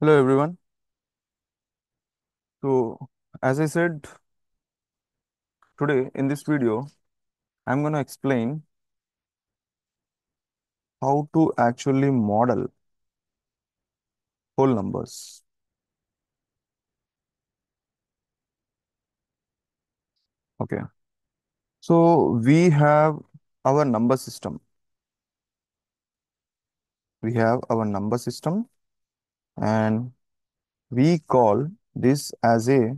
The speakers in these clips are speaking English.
Hello everyone. So, as I said today in this video, I'm going to explain how to actually model whole numbers. Okay. So, we have our number system. We have our number system and we call this as a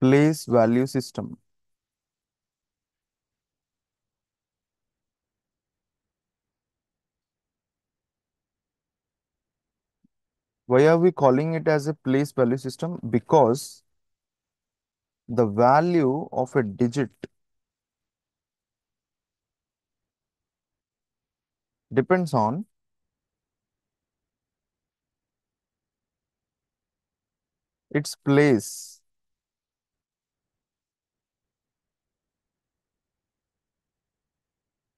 place value system. Why are we calling it as a place value system? Because the value of a digit depends on its place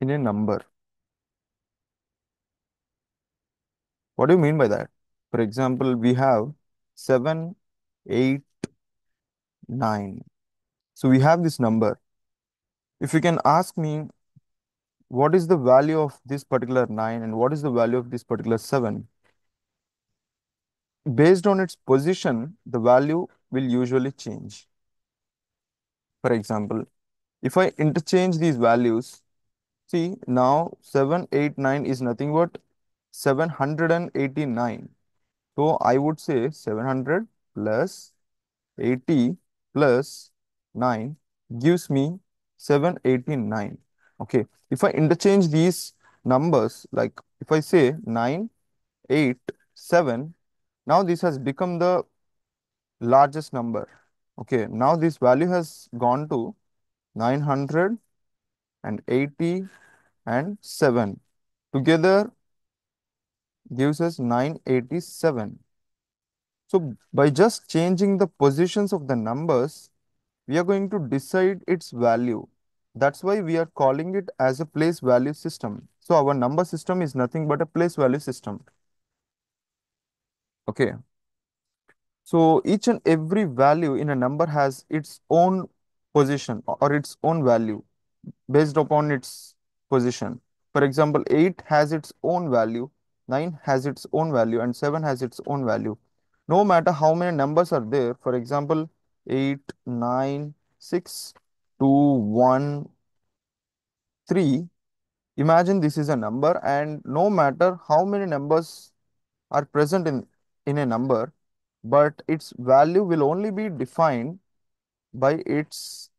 in a number. What do you mean by that? For example, we have 7, 8, 9. So we have this number. If you can ask me what is the value of this particular 9 and what is the value of this particular 7, based on its position, the value will usually change. For example, if I interchange these values, see now 789 is nothing but 789. So I would say 700 plus 80 plus 9 gives me 789. Okay, if I interchange these numbers, like if I say 9, 8, 7, now this has become the largest number. Okay, now this value has gone to 900 and 80 and 7. Together gives us 987. So by just changing the positions of the numbers, we are going to decide its value. That's why we are calling it as a place value system. So our number system is nothing but a place value system. Okay. So each and every value in a number has its own position or its own value based upon its position. For example, 8 has its own value, 9 has its own value, and 7 has its own value. No matter how many numbers are there, for example, 8, 9, 6, 2, 1, 3, imagine this is a number and no matter how many numbers are present in, in a number, but its value will only be defined by its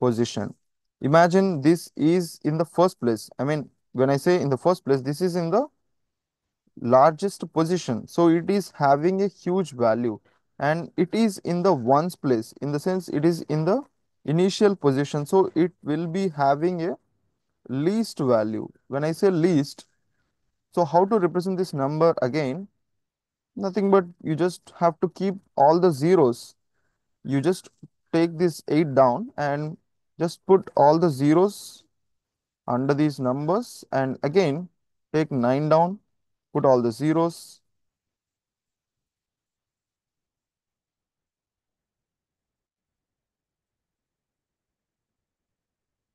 position. Imagine this is in the first place. I mean, when I say in the first place, this is in the largest position. So it is having a huge value and it is in the ones place in the sense it is in the initial position. So it will be having a least value. When I say least, so how to represent this number again? Nothing but you just have to keep all the zeros. You just take this 8 down and just put all the zeros under these numbers and again take 9 down, put all the zeros.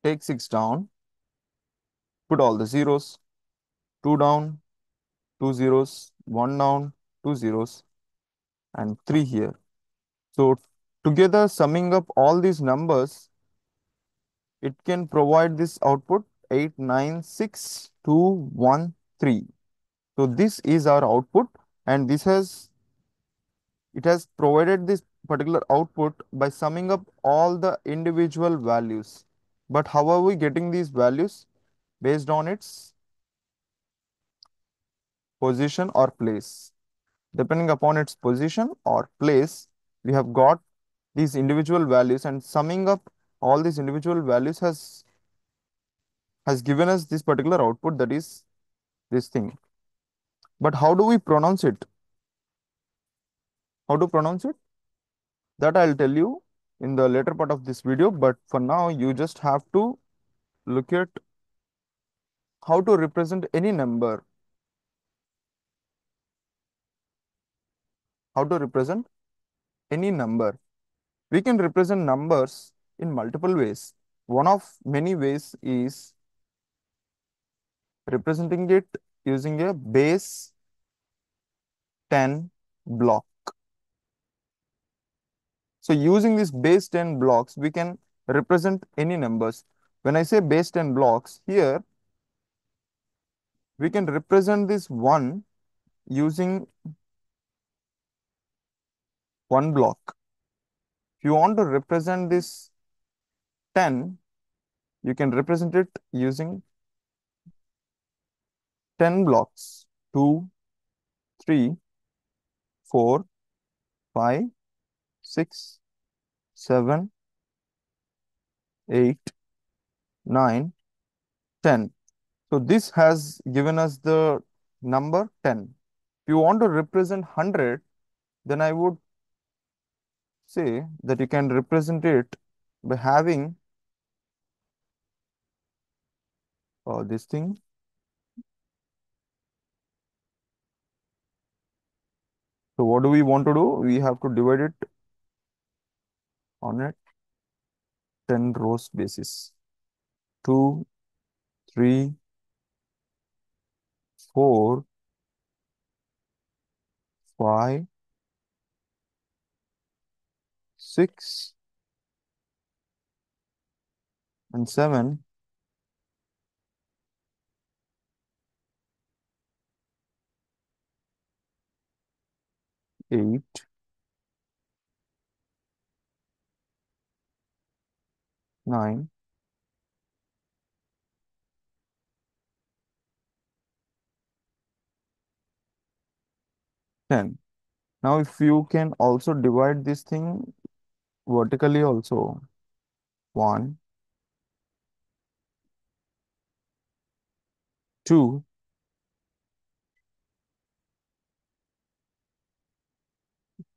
Take 6 down, put all the zeros, 2 down, 2 zeros, 1 down, 2 zeros, and 3 here. So together summing up all these numbers, it can provide this output 896213. So this is our output and this has it has provided this particular output by summing up all the individual values. But how are we getting these values? Based on its position or place. Depending upon its position or place, we have got these individual values and summing up all these individual values has has given us this particular output that is this thing. But how do we pronounce it? How to pronounce it? That I'll tell you in the later part of this video. But for now, you just have to look at how to represent any number how to represent any number. We can represent numbers in multiple ways. One of many ways is representing it using a base 10 block. So using this base 10 blocks, we can represent any numbers. When I say base 10 blocks, here we can represent this 1 using one block. If you want to represent this 10, you can represent it using 10 blocks. 2, 3, 4, 5, 6, 7, 8, 9, 10. So this has given us the number 10. If you want to represent 100, then I would say that you can represent it by having uh, this thing. So what do we want to do? We have to divide it on a 10 rows basis. 2, 3, 4, 5, 6, and 7. Eight, nine, ten. Now, if you can also divide this thing vertically also, one, two,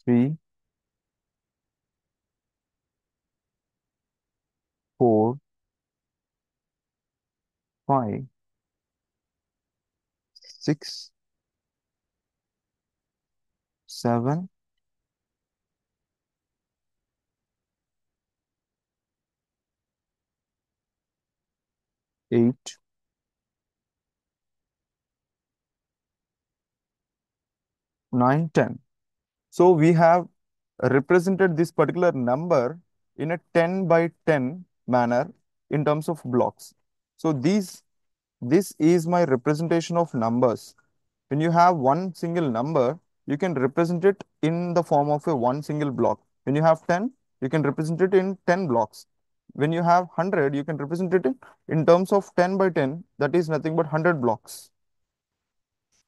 three, four, five, six, seven, eight, nine, ten. So we have represented this particular number in a 10 by 10 manner in terms of blocks. So these, this is my representation of numbers. When you have one single number, you can represent it in the form of a one single block. When you have 10, you can represent it in 10 blocks. When you have 100, you can represent it in, in terms of 10 by 10, that is nothing but 100 blocks.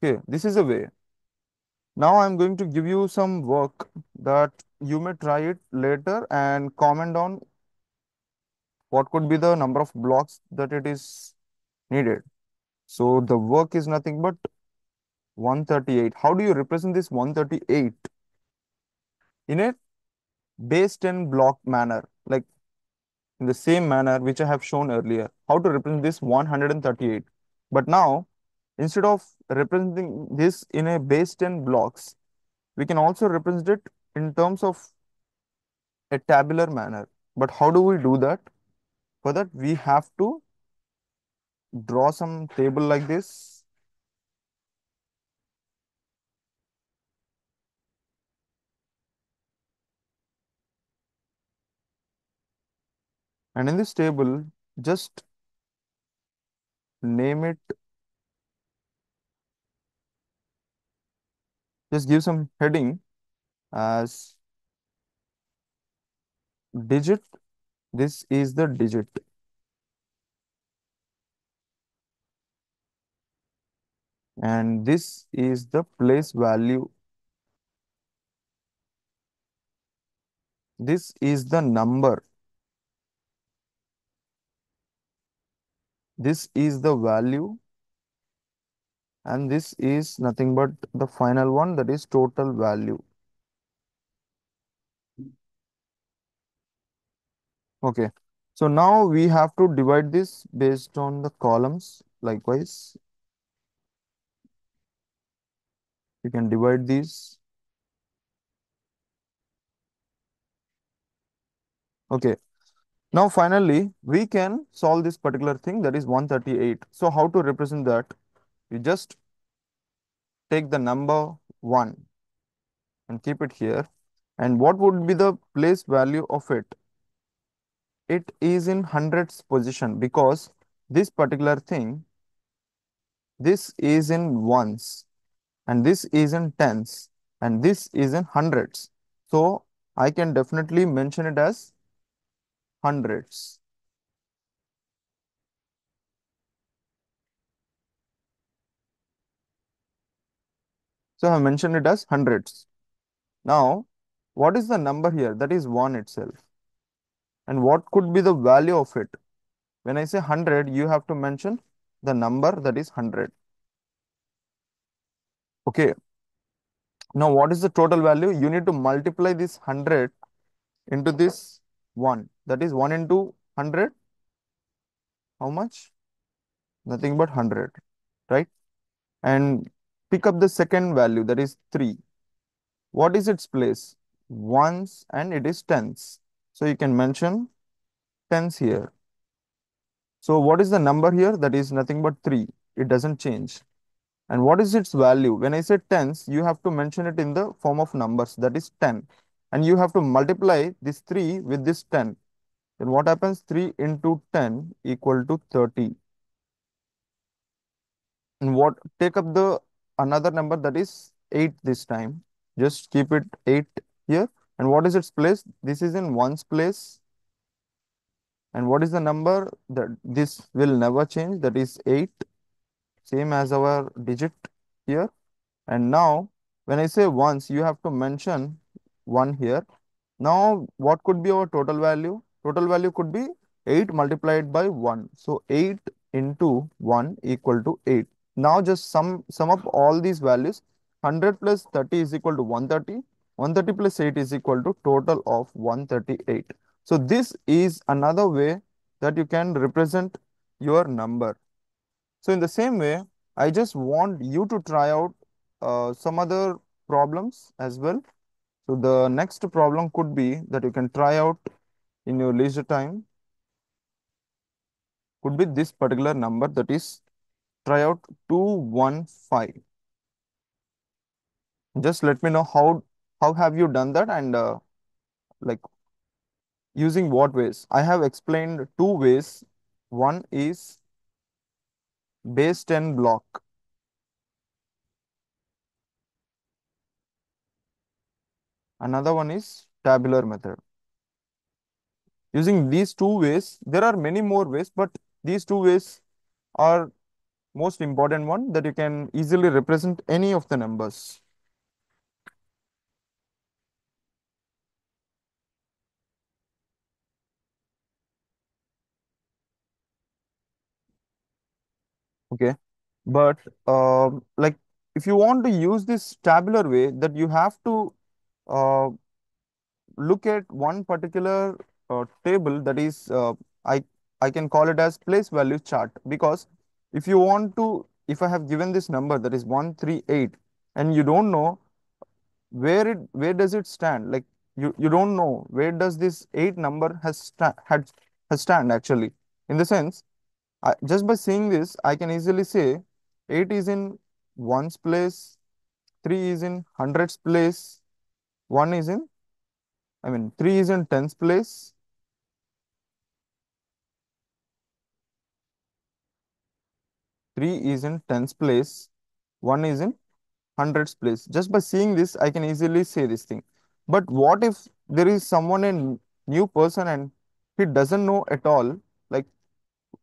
Okay, this is a way. Now I'm going to give you some work that you may try it later and comment on what could be the number of blocks that it is needed. So the work is nothing but 138. How do you represent this 138? In a base 10 block manner, like in the same manner which I have shown earlier. How to represent this 138. But now Instead of representing this in a base 10 blocks, we can also represent it in terms of a tabular manner. But how do we do that? For that, we have to draw some table like this. And in this table, just name it just give some heading as digit. This is the digit. And this is the place value. This is the number. This is the value and this is nothing but the final one that is total value. Okay, so now we have to divide this based on the columns likewise. You can divide these. Okay, now, finally, we can solve this particular thing that is 138. So, how to represent that? You just take the number 1 and keep it here. And what would be the place value of it? It is in hundreds position because this particular thing, this is in ones and this is in tens and this is in hundreds. So, I can definitely mention it as hundreds. So, I have mentioned it as hundreds. Now, what is the number here? That is 1 itself. And what could be the value of it? When I say 100, you have to mention the number that is 100. Okay. Now, what is the total value? You need to multiply this 100 into this 1. That is 1 into 100. How much? Nothing but 100, right? And pick up the second value, that is 3. What is its place? Ones and it is tens. So you can mention tens here. So what is the number here? That is nothing but 3. It doesn't change. And what is its value? When I say tens, you have to mention it in the form of numbers, that is 10. And you have to multiply this 3 with this 10. Then what happens? 3 into 10 equal to 30. And what take up the another number that is 8 this time. Just keep it 8 here. And what is its place? This is in ones place. And what is the number that this will never change? That is 8. Same as our digit here. And now when I say ones, you have to mention 1 here. Now what could be our total value? Total value could be 8 multiplied by 1. So 8 into 1 equal to 8. Now just sum, sum up all these values. 100 plus 30 is equal to 130. 130 plus 8 is equal to total of 138. So this is another way that you can represent your number. So in the same way, I just want you to try out uh, some other problems as well. So the next problem could be that you can try out in your leisure time could be this particular number that is try out 215. Just let me know how how have you done that and uh, like using what ways. I have explained two ways. One is base 10 block. Another one is tabular method. Using these two ways, there are many more ways, but these two ways are most important one that you can easily represent any of the numbers. Okay. But um, like if you want to use this tabular way that you have to uh, look at one particular uh, table that is uh, I I can call it as place value chart because if you want to if I have given this number that is 138 and you don't know where it where does it stand like you you don't know where does this 8 number has sta had has stand actually in the sense I, just by seeing this I can easily say 8 is in ones place 3 is in hundreds place 1 is in I mean, 3 is in tens place. Three is in tens place. One is in hundreds place. Just by seeing this, I can easily say this thing. But what if there is someone, a new person, and he doesn't know at all, like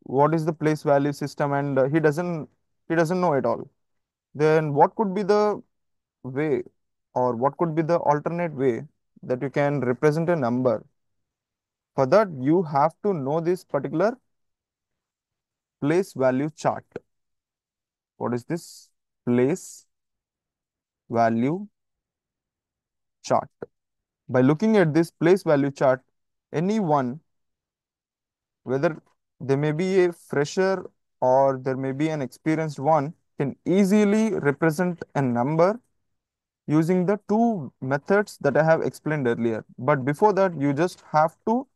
what is the place value system, and uh, he doesn't he doesn't know at all. Then what could be the way, or what could be the alternate way that you can represent a number? For that, you have to know this particular place value chart. What is this? Place value chart. By looking at this place value chart, anyone, whether there may be a fresher or there may be an experienced one, can easily represent a number using the two methods that I have explained earlier. But before that, you just have to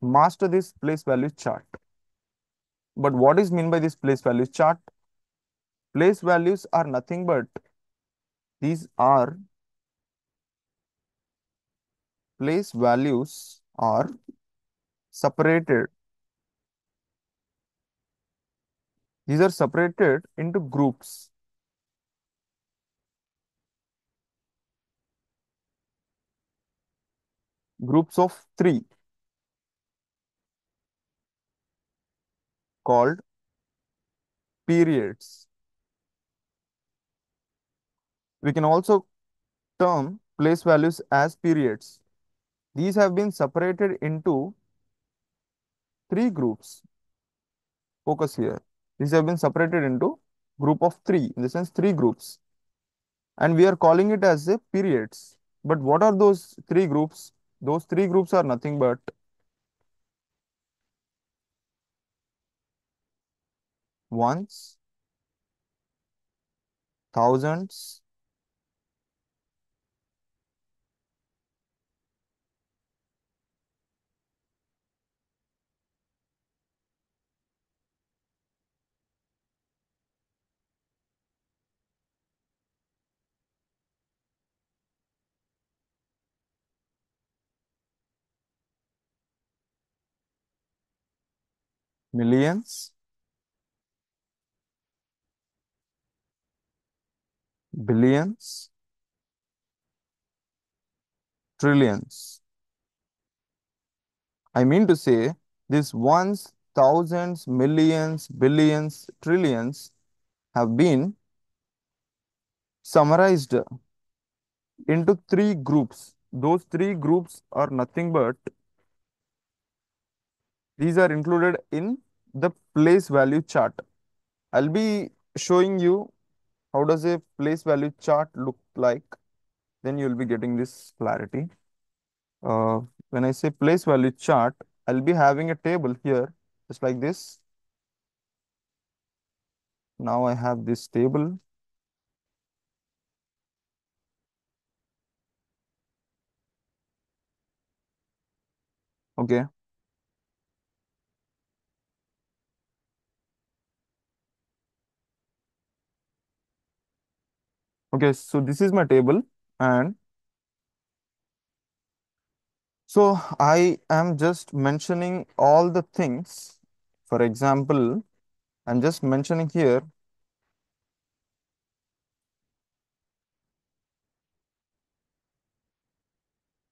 master this place value chart. But what is mean by this place value chart? Place values are nothing but these are place values are separated. These are separated into groups. Groups of three called periods. We can also term place values as periods. These have been separated into three groups. Focus here. These have been separated into group of three, in the sense three groups. And we are calling it as a periods. But what are those three groups? Those three groups are nothing but ones, thousands, millions, billions, trillions. I mean to say, these ones, thousands, millions, billions, trillions have been summarized into three groups. Those three groups are nothing but these are included in the place value chart. I'll be showing you how does a place value chart look like. Then you'll be getting this clarity. Uh, when I say place value chart, I'll be having a table here, just like this. Now I have this table. Okay. Okay, so this is my table and so I am just mentioning all the things. For example, I'm just mentioning here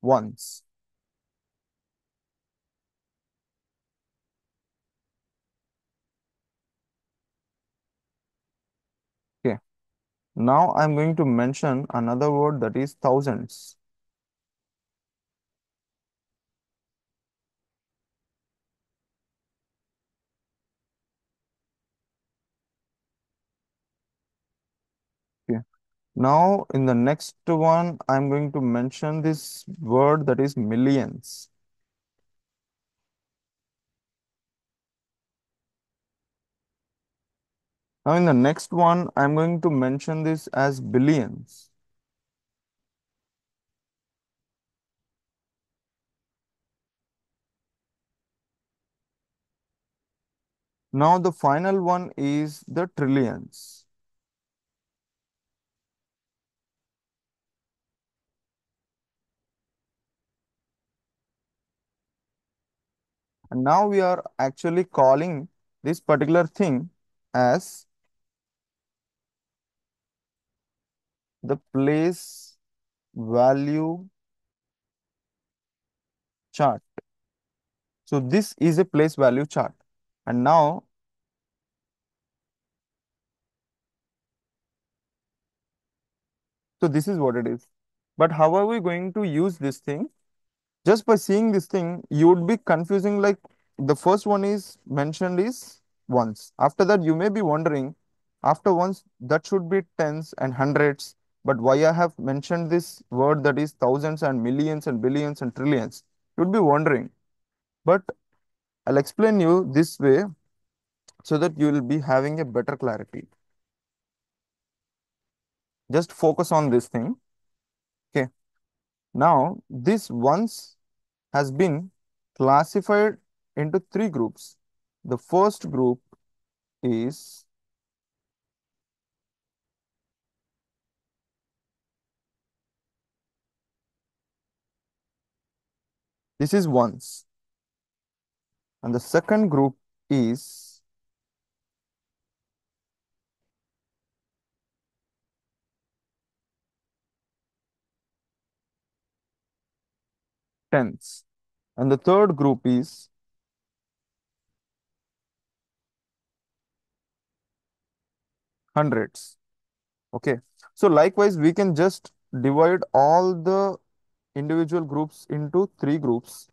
ones. Okay. Now I'm going to mention another word that is thousands. Okay. Now in the next one, I'm going to mention this word that is millions. Now in the next one, I'm going to mention this as billions. Now the final one is the trillions. And now we are actually calling this particular thing as the place value chart. So this is a place value chart. And now so this is what it is. But how are we going to use this thing? Just by seeing this thing, you would be confusing like the first one is mentioned is ones. After that, you may be wondering, after ones, that should be tens and hundreds. But why I have mentioned this word that is thousands and millions and billions and trillions? You'd be wondering. But I'll explain you this way so that you will be having a better clarity. Just focus on this thing. Okay. Now, this ones has been classified into three groups. The first group is this is ones, and the second group is tens, and the third group is hundreds. Okay, so likewise, we can just divide all the individual groups into three groups.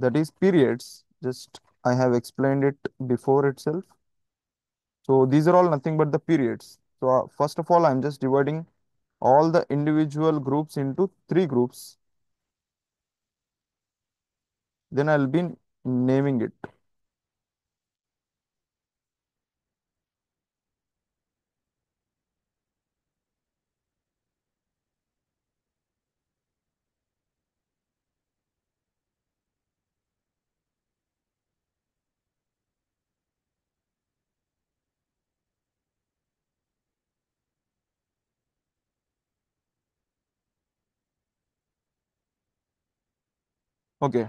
That is periods. Just I have explained it before itself. So these are all nothing but the periods. So uh, first of all, I'm just dividing all the individual groups into three groups. Then I'll be naming it. Okay.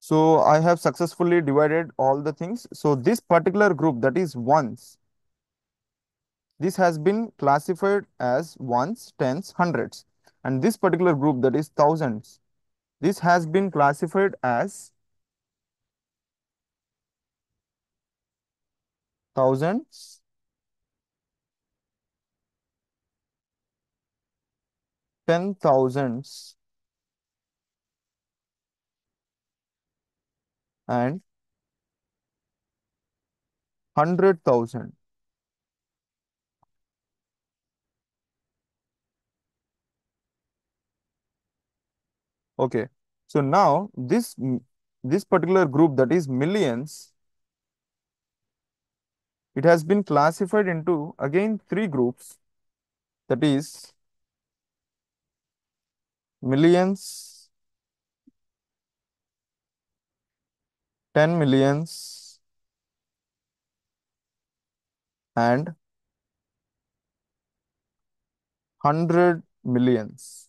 So I have successfully divided all the things. So this particular group that is ones, this has been classified as ones, tens, hundreds. And this particular group that is thousands, this has been classified as thousands, ten thousands, and hundred thousand. Okay. So now this this particular group that is millions, it has been classified into again three groups. That is millions, 10 millions, and 100 millions.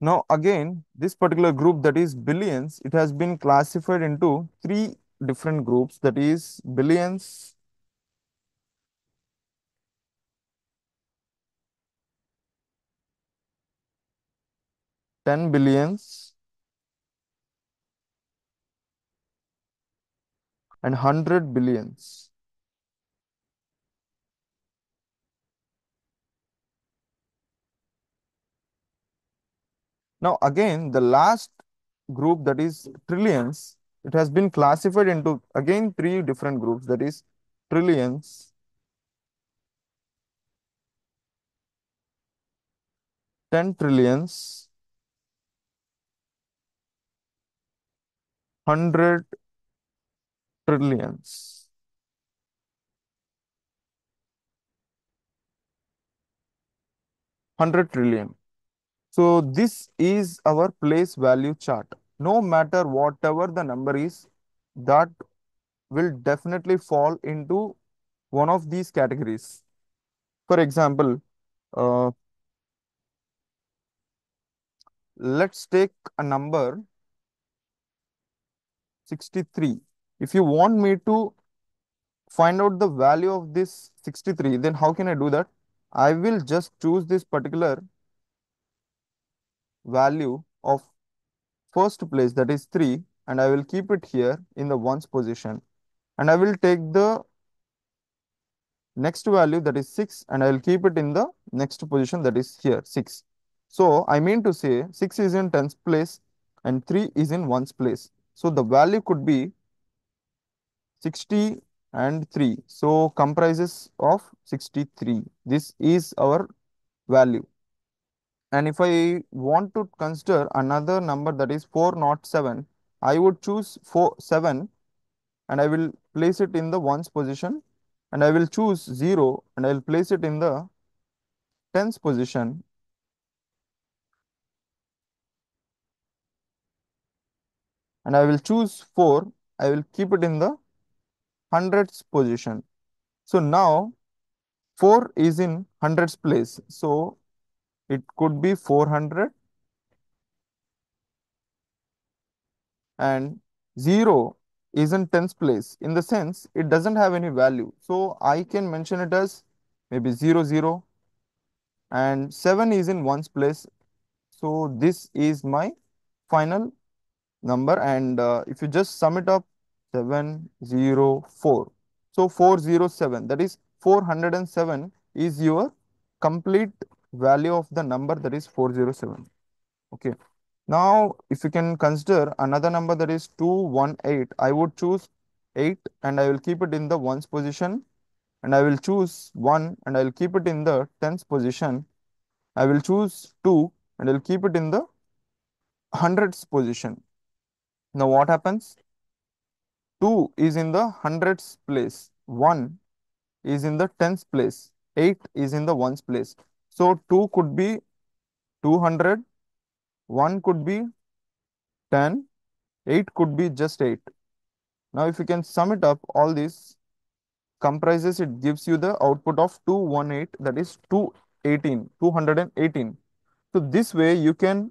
Now again, this particular group that is billions, it has been classified into three different groups that is billions, ten billions, and hundred billions. Now again, the last group that is trillions, it has been classified into again three different groups that is trillions, ten trillions, hundred trillions. Hundred trillion. So this is our place value chart. No matter whatever the number is, that will definitely fall into one of these categories. For example, uh, let's take a number 63. If you want me to find out the value of this 63, then how can I do that? I will just choose this particular value of first place that is 3 and I will keep it here in the ones position and I will take the next value that is 6 and I will keep it in the next position that is here 6. So I mean to say 6 is in tens place and 3 is in ones place. So the value could be 60 and 3. So comprises of 63. This is our value. And if I want to consider another number that is 407, I would choose 4, 7 and I will place it in the ones position and I will choose 0 and I will place it in the tens position and I will choose 4. I will keep it in the hundreds position. So now 4 is in hundreds place. So it could be 400 and 0 is in tens place in the sense it doesn't have any value. So I can mention it as maybe 0, 0 and 7 is in ones place. So this is my final number and uh, if you just sum it up 704 so 407 that is 407 is your complete value of the number that is 407 okay. Now if you can consider another number that is 218 I would choose 8 and I will keep it in the ones position. And I will choose 1 and I will keep it in the tens position. I will choose 2 and I'll keep it in the hundreds position now what happens? 2 is in the hundreds place, 1 is in the tens place, 8 is in the ones place. So 2 could be 200, 1 could be 10, 8 could be just 8. Now if you can sum it up, all this comprises, it gives you the output of 218, that is 218, 218. So this way you can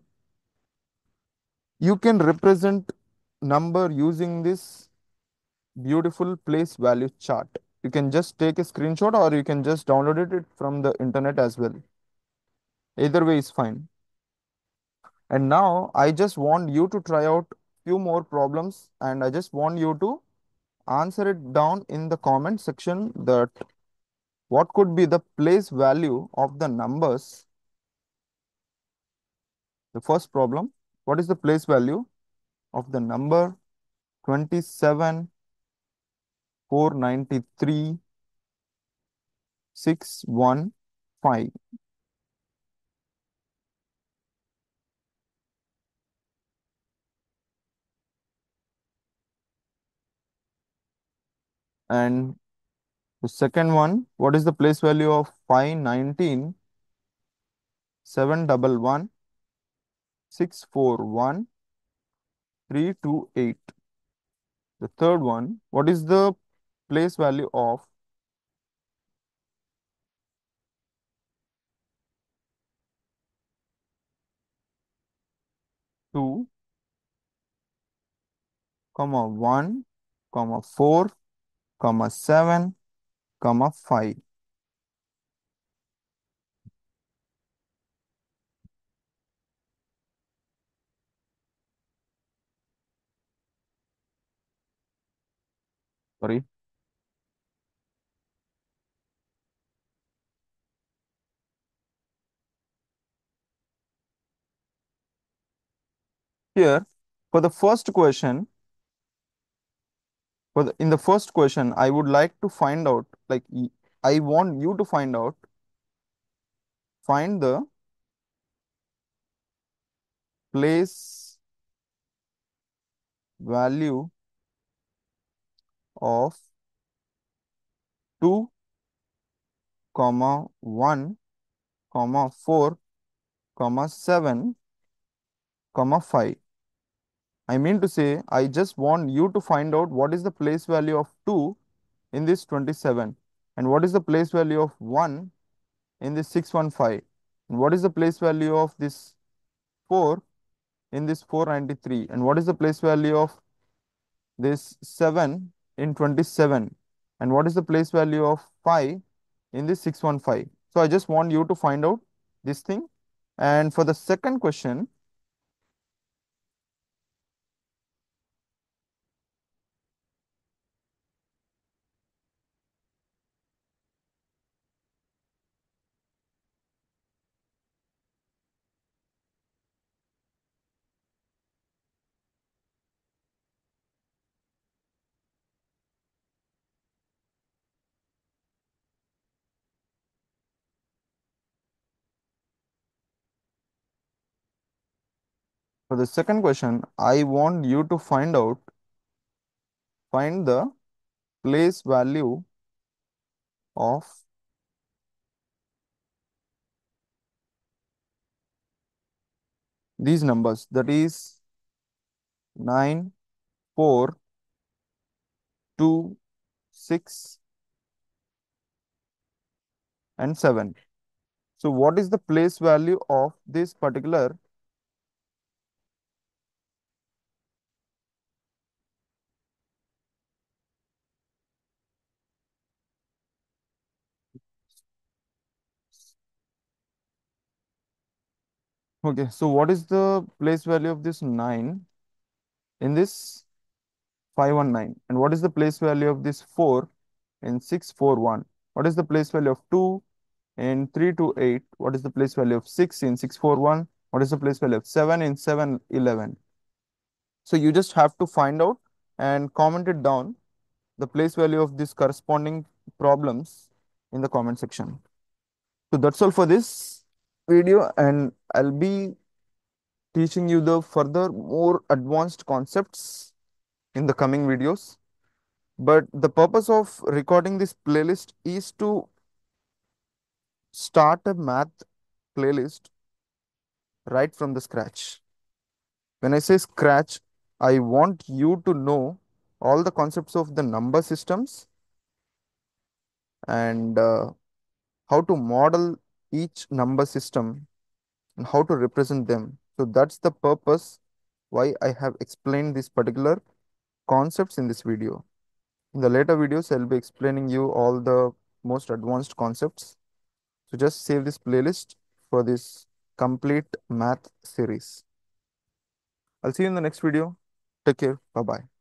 you can represent number using this beautiful place value chart. You can just take a screenshot or you can just download it from the internet as well. Either way is fine. And now I just want you to try out few more problems and I just want you to answer it down in the comment section that what could be the place value of the numbers. The first problem, what is the place value of the number 27 493 615 and the second one what is the place value of 519 711 641 328 the third one what is the place value of 2 comma 1 comma 4 comma 7 comma 5 sorry? Here for the first question for the, in the first question i would like to find out like I want you to find out find the place value of 2 comma 1 comma 4 comma 7 comma 5 i mean to say i just want you to find out what is the place value of 2 in this 27 and what is the place value of 1 in this 615 and what is the place value of this 4 in this 493 and what is the place value of this 7 in 27 and what is the place value of 5 in this 615 so i just want you to find out this thing. And for the second question for the second question i want you to find out find the place value of these numbers that is 9 4, 2, 6, and 7. So what is the place value of this particular Okay, so what is the place value of this 9 in this 519? And what is the place value of this 4 in 641? What is the place value of 2 in 328? What is the place value of 6 in 641? What is the place value of 7 in 711? So you just have to find out and comment it down the place value of these corresponding problems in the comment section. So that's all for this video and I'll be teaching you the further more advanced concepts in the coming videos. But the purpose of recording this playlist is to start a math playlist right from the scratch. When I say scratch, I want you to know all the concepts of the number systems and uh, how to model each number system and how to represent them. So that's the purpose why I have explained this particular concepts in this video. In the later videos, I'll be explaining you all the most advanced concepts. So just save this playlist for this complete math series. I'll see you in the next video. Take care. Bye-bye.